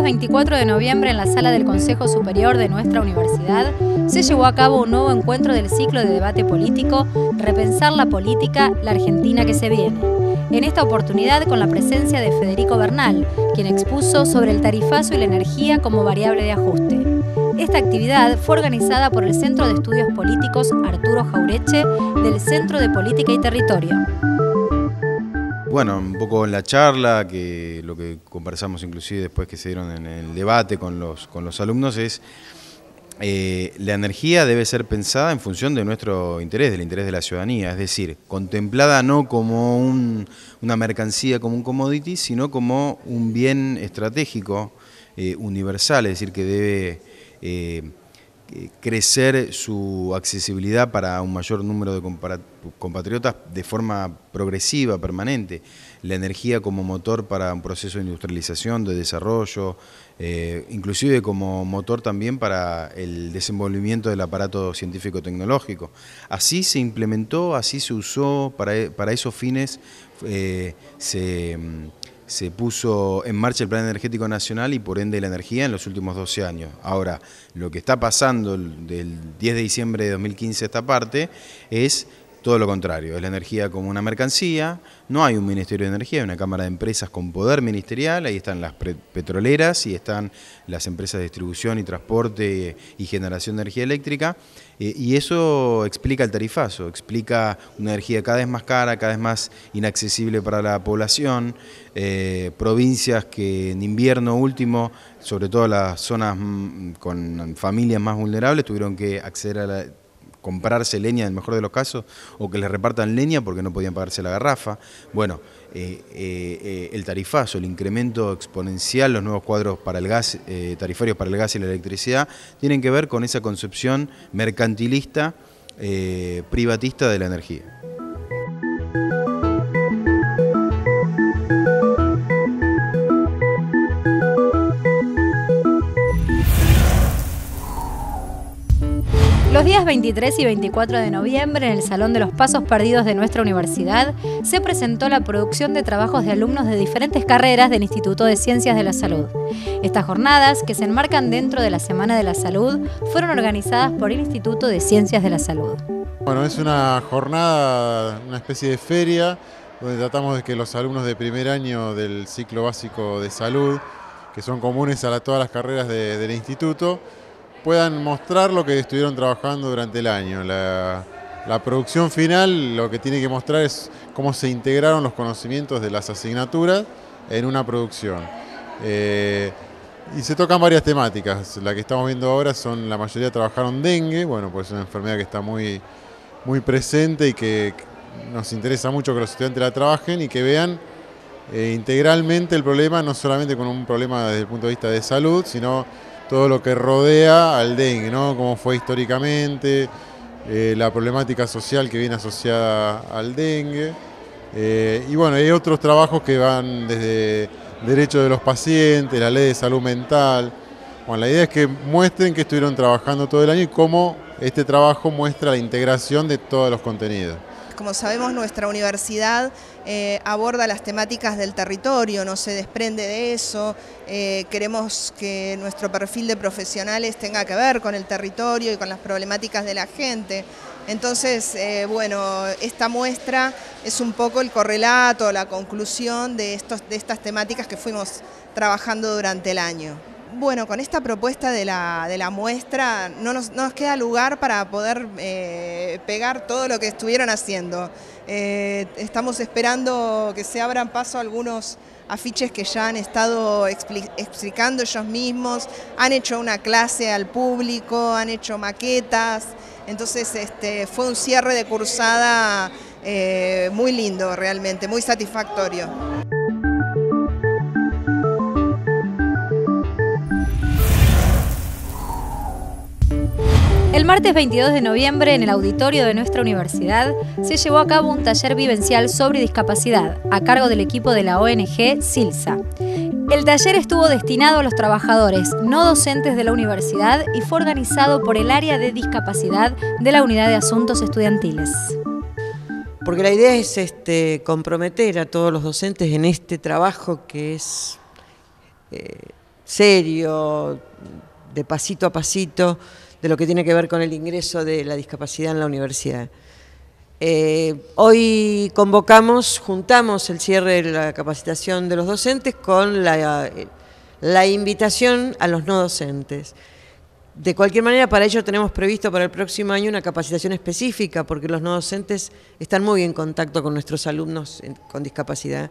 Jueves 24 de noviembre en la sala del Consejo Superior de nuestra universidad se llevó a cabo un nuevo encuentro del ciclo de debate político Repensar la política, la Argentina que se viene. En esta oportunidad con la presencia de Federico Bernal, quien expuso sobre el tarifazo y la energía como variable de ajuste. Esta actividad fue organizada por el Centro de Estudios Políticos Arturo Jaureche del Centro de Política y Territorio. Bueno, un poco en la charla, que lo que conversamos inclusive después que se dieron en el debate con los, con los alumnos es eh, la energía debe ser pensada en función de nuestro interés, del interés de la ciudadanía, es decir, contemplada no como una mercancía, como un commodity, sino como un bien estratégico, eh, universal, es decir, que debe eh, crecer su accesibilidad para un mayor número de compatriotas de forma progresiva, permanente. La energía como motor para un proceso de industrialización, de desarrollo, eh, inclusive como motor también para el desenvolvimiento del aparato científico-tecnológico. Así se implementó, así se usó, para, para esos fines eh, se se puso en marcha el Plan Energético Nacional y por ende la energía en los últimos 12 años. Ahora, lo que está pasando del 10 de diciembre de 2015 a esta parte es todo lo contrario, es la energía como una mercancía, no hay un Ministerio de Energía, hay una Cámara de Empresas con poder ministerial, ahí están las petroleras y están las empresas de distribución y transporte y generación de energía eléctrica, eh, y eso explica el tarifazo, explica una energía cada vez más cara, cada vez más inaccesible para la población, eh, provincias que en invierno último, sobre todo las zonas mm, con familias más vulnerables, tuvieron que acceder a la comprarse leña en el mejor de los casos, o que les repartan leña porque no podían pagarse la garrafa. Bueno, eh, eh, eh, el tarifazo, el incremento exponencial, los nuevos cuadros para el gas, tarifarios para el gas y la electricidad, tienen que ver con esa concepción mercantilista, privatista de la energía. Días 23 y 24 de noviembre, en el Salón de los Pasos Perdidos de nuestra universidad, se presentó la producción de trabajos de alumnos de diferentes carreras del Instituto de Ciencias de la Salud. Estas jornadas, que se enmarcan dentro de la Semana de la Salud, fueron organizadas por el Instituto de Ciencias de la Salud. Bueno, es una jornada, una especie de feria, donde tratamos de que los alumnos de primer año del ciclo básico de salud, que son comunes a todas las carreras del instituto, puedan mostrar lo que estuvieron trabajando durante el año. La, producción final lo que tiene que mostrar es cómo se integraron los conocimientos de las asignaturas en una producción. Eh, y se tocan varias temáticas. La que estamos viendo ahora son, la mayoría trabajaron dengue, bueno, pues es una enfermedad que está muy, muy presente y que nos interesa mucho que los estudiantes la trabajen y que vean eh, integralmente el problema, no solamente con un problema desde el punto de vista de salud, sino todo lo que rodea al dengue, ¿no? Cómo fue históricamente, eh, la problemática social que viene asociada al dengue. Eh, y bueno, hay otros trabajos que van desde derechos de los pacientes, la ley de salud mental. Bueno, la idea es que muestren que estuvieron trabajando todo el año y cómo este trabajo muestra la integración de todos los contenidos. Como sabemos, nuestra universidad eh, aborda las temáticas del territorio, no se desprende de eso. Eh, queremos que nuestro perfil de profesionales tenga que ver con el territorio y con las problemáticas de la gente. Entonces, eh, bueno, esta muestra es un poco el correlato, la conclusión de, estos, de estas temáticas que fuimos trabajando durante el año. Bueno, con esta propuesta de la, muestra no nos, queda lugar para poder eh, pegar todo lo que estuvieron haciendo. Eh, estamos esperando que se abran paso algunos afiches que ya han estado explicando ellos mismos, han hecho una clase al público, han hecho maquetas, entonces este, fue un cierre de cursada eh, muy lindo realmente, muy satisfactorio. Martes 22 de noviembre, en el auditorio de nuestra universidad, se llevó a cabo un taller vivencial sobre discapacidad, a cargo del equipo de la ONG SILSA. El taller estuvo destinado a los trabajadores no docentes de la universidad y fue organizado por el área de discapacidad de la Unidad de Asuntos Estudiantiles. Porque la idea es este, comprometer a todos los docentes en este trabajo que es... Eh, serio, de pasito a pasito, de lo que tiene que ver con el ingreso de la discapacidad en la universidad. Eh, hoy convocamos, juntamos el cierre de la capacitación de los docentes con la, invitación a los no docentes. De cualquier manera, para ello tenemos previsto para el próximo año una capacitación específica, porque los no docentes están muy en contacto con nuestros alumnos con discapacidad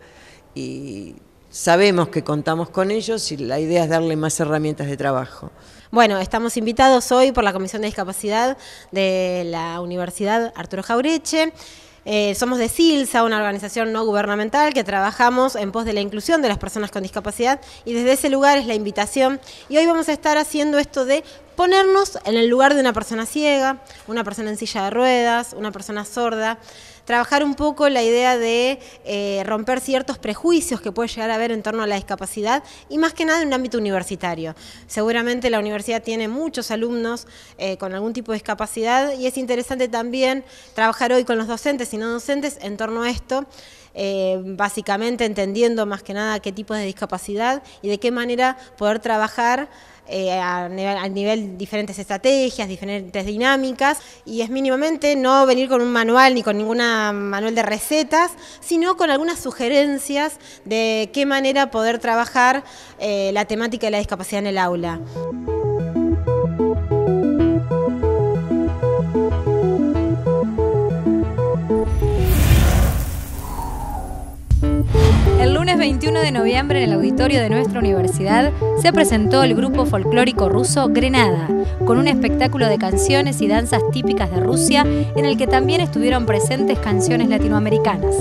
y sabemos que contamos con ellos y la idea es darle más herramientas de trabajo. Bueno, estamos invitados hoy por la Comisión de Discapacidad de la Universidad Arturo Jaureche. Eh, somos de SILSA, una organización no gubernamental que trabajamos en pos de la inclusión de las personas con discapacidad y desde ese lugar es la invitación. Y hoy vamos a estar haciendo esto de ponernos en el lugar de una persona ciega, una persona en silla de ruedas, una persona sorda, trabajar un poco la idea de eh, romper ciertos prejuicios que puede llegar a haber en torno a la discapacidad y más que nada en un ámbito universitario. Seguramente la universidad tiene muchos alumnos eh, con algún tipo de discapacidad y es interesante también trabajar hoy con los docentes y no docentes en torno a esto. Eh, básicamente entendiendo más que nada qué tipo de discapacidad y de qué manera poder trabajar eh, a, nivel, diferentes estrategias, diferentes dinámicas, y es mínimamente no venir con un manual ni con ninguna manual de recetas, sino con algunas sugerencias de qué manera poder trabajar eh, la temática de la discapacidad en el aula. Lunes 21 de noviembre en el auditorio de nuestra universidad se presentó el grupo folclórico ruso Grenada, con un espectáculo de canciones y danzas típicas de Rusia en el que también estuvieron presentes canciones latinoamericanas.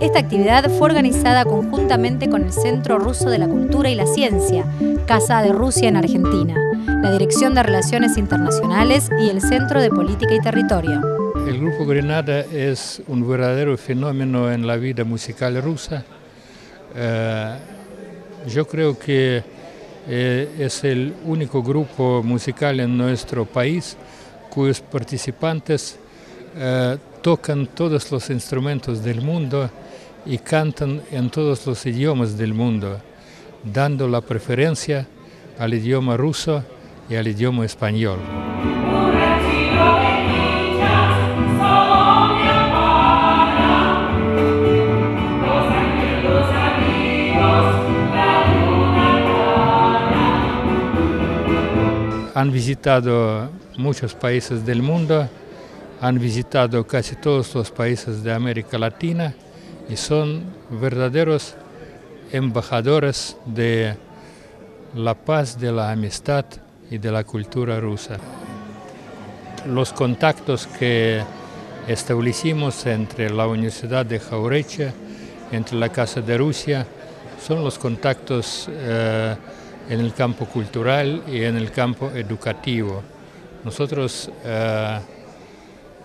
Esta actividad fue organizada conjuntamente con el Centro Ruso de la Cultura y la Ciencia, Casa de Rusia en Argentina, la Dirección de Relaciones Internacionales y el Centro de Política y Territorio. El grupo Grenada es un verdadero fenómeno en la vida musical rusa eh, yo creo que eh, es el único grupo musical en nuestro país cuyos participantes eh, tocan todos los instrumentos del mundo y cantan en todos los idiomas del mundo, dando la preferencia al idioma ruso y al idioma español. Han visitado muchos países del mundo, han visitado casi todos los países de América Latina y son verdaderos embajadores de la paz, de la amistad y de la cultura rusa. Los contactos que establecimos entre la Universidad de Jaureche, entre la Casa de Rusia, son los contactos eh, en el campo cultural y en el campo educativo. Nosotros eh,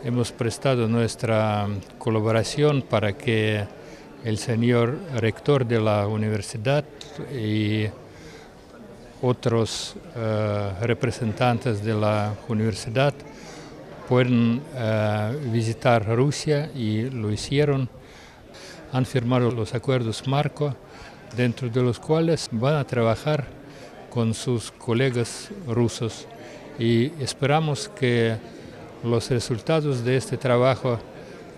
hemos prestado nuestra colaboración para que el señor rector de la universidad y otros eh, representantes de la universidad puedan eh, visitar Rusia y lo hicieron. Han firmado los acuerdos marco dentro de los cuales van a trabajar con sus colegas rusos y esperamos que los resultados de este trabajo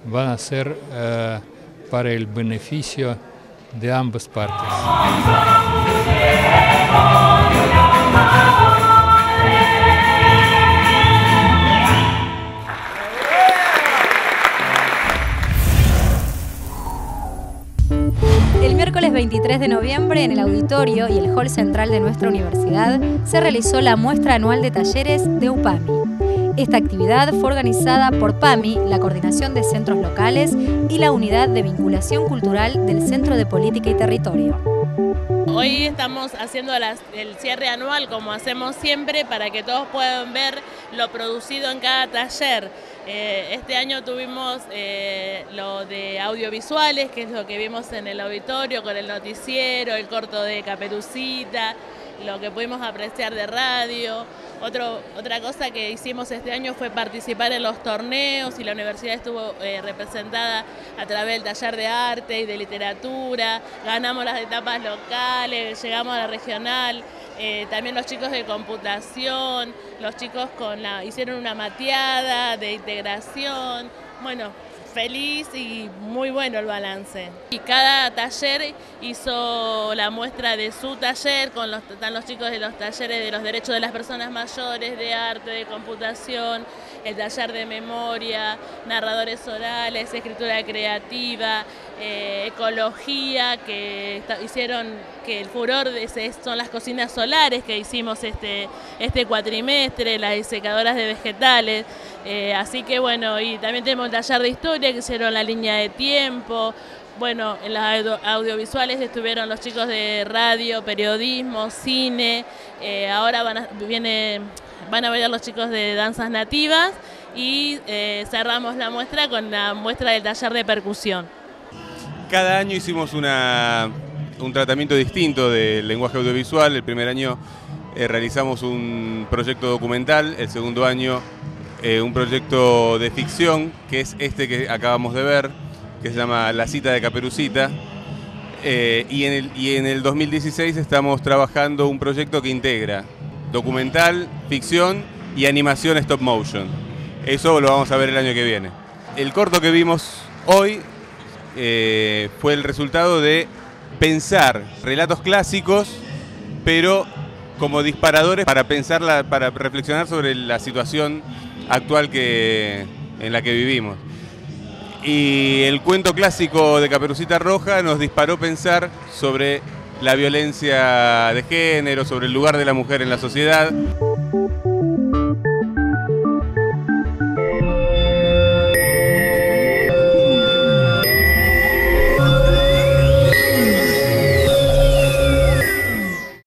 van a ser eh, para el beneficio de ambas partes. 23 de noviembre, en el auditorio y el hall central de nuestra universidad, se realizó la muestra anual de talleres de UPAMI. Esta actividad fue organizada por PAMI, la Coordinación de Centros Locales y la Unidad de Vinculación Cultural del Centro de Política y Territorio. Hoy estamos haciendo el cierre anual como hacemos siempre para que todos puedan ver lo producido en cada taller. Eh, este año tuvimos eh, lo de audiovisuales, que es lo que vimos en el auditorio con el noticiero, el corto de Caperucita, lo que pudimos apreciar de radio. Otra cosa que hicimos este año fue participar en los torneos y la universidad estuvo eh, representada a través del taller de arte y de literatura, ganamos las etapas locales, llegamos a la regional, eh, también los chicos de computación, los chicos con la, hicieron una mateada de integración, bueno, feliz y muy bueno el balance. Y cada taller hizo la muestra de su taller, con los, están los chicos de los talleres de los derechos de las personas mayores, de arte, de computación, el taller de memoria, narradores orales, escritura creativa, eh, ecología, que hicieron que el furor de son las cocinas solares que hicimos este, este cuatrimestre, las secadoras de vegetales. Eh, así que bueno, y también tenemos el taller de historia que hicieron la línea de tiempo. Bueno, en las audiovisuales estuvieron los chicos de radio, periodismo, cine. Eh, ahora van a, viene, van a ver los chicos de danzas nativas y cerramos la muestra con la muestra del taller de percusión. Cada año hicimos un tratamiento distinto del lenguaje audiovisual. El primer año eh, realizamos un proyecto documental, el segundo año eh, un proyecto de ficción, que es este que acabamos de ver, que se llama La cita de Caperucita. Eh, y, en el, y en el 2016 estamos trabajando un proyecto que integra documental, ficción y animación stop motion. Eso lo vamos a ver el año que viene. El corto que vimos hoy eh, fue el resultado de pensar relatos clásicos, pero como disparadores para pensar, para reflexionar sobre la situación actual que, en la que vivimos. Y el cuento clásico de Caperucita Roja nos disparó pensar sobre la violencia de género, sobre el lugar de la mujer en la sociedad.